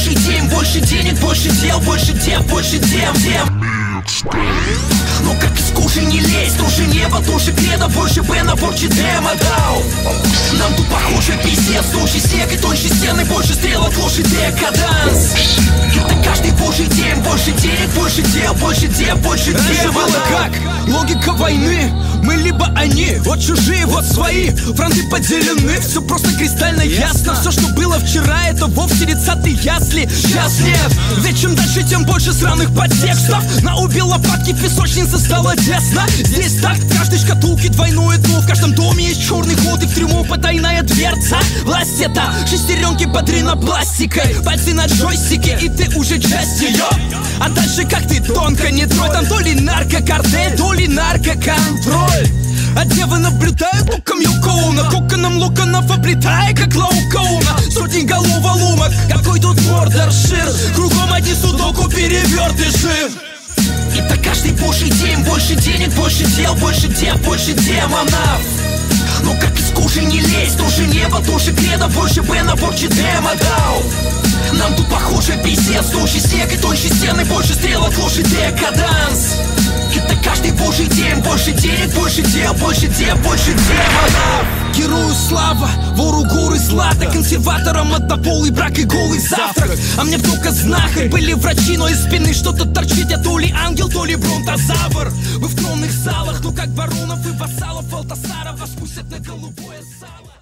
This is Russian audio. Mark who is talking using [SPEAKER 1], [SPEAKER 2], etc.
[SPEAKER 1] больше денег, больше дел, больше дев, больше дем, дем. Ну как из куши не лезь, туши небо, туши кредо, больше Бена, больше демо дал Нам тут похоже пиздец, туши снег и тоньше стены, больше стрелок, лучше декаданс Это каждый день, больше денег, больше дел, больше больше
[SPEAKER 2] Раньше было как? Логика войны. Мы либо они, вот чужие, вот свои. Фронты поделены, все просто кристально ясно. Все, что было вчера, это вовсе не цаты ясли. Сейчас нет, ведь чем дальше, тем больше сраных подтекстов. На убил лопатки, песочница стала тесно. Здесь так, в каждой шкатулке двойное дно В каждом доме есть черный ход и в трюму потайная дверца. Власть это шестеренки под ринопластикой. Пальцы на джойстике, и ты уже часть ее А дальше как ты тонко не трой. Там то ли наркокартель, то ли наркоконтроль. А девы наблюдают луком Юкоуна. Коконом луканов облетая, как лаукоуна Сотни голов лумок, какой тут бордершир Кругом одни судоку перевертыши
[SPEAKER 1] Это каждый божий день, больше денег, больше дел, больше дев, больше демонов. Ну как из куши не лезь, туши небо, туши кредо, больше Бена, больше демо дал Нам тут пиздец, туши снег и тоньше стены, больше стрелок, лучше декаданс. Это каждый божий день, больше денег, больше дел, больше дев, больше демонов.
[SPEAKER 2] Герою слава, вору горы злата Консерваторам однополый брак и голый завтрак. А мне только знахарь Были врачи, но из спины что-то торчит. Я то ли ангел, то ли бронтозавр. Вы в тронных залах, ну как баронов и вассалов Алтасаров вас пустят на голубое сало